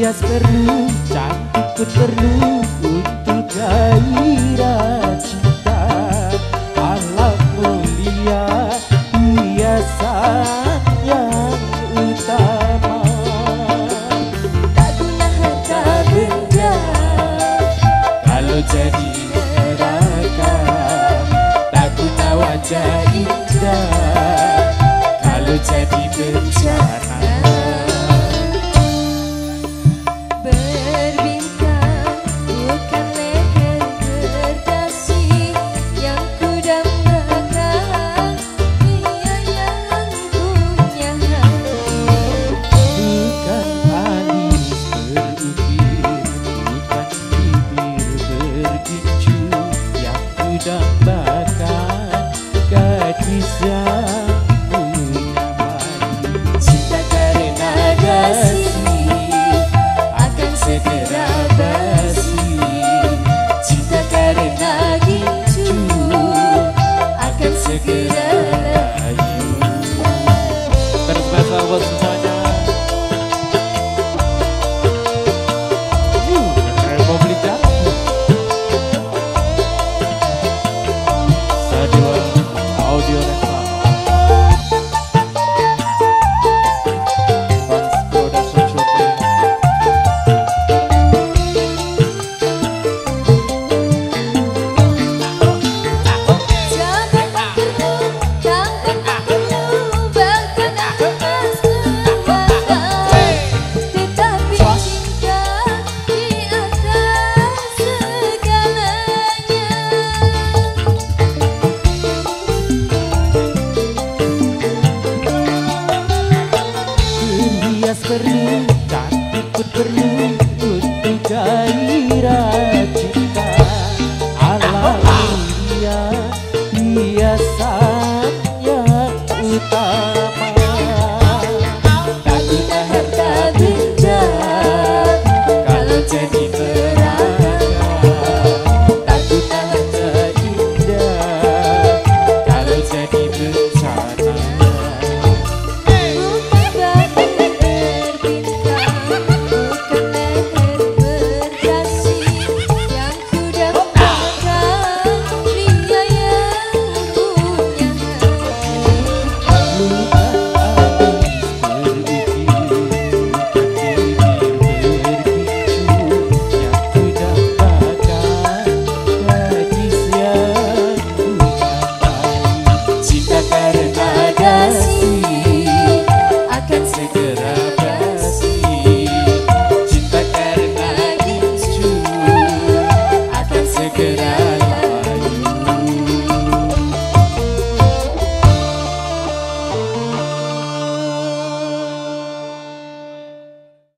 hias perlu cantik perlu untuk gairah cinta. Alam mulia yang utama. Tak guna harta benda. Kalau jadi bisa. ku terlungut di gairah cinta Alam dia biasanya utara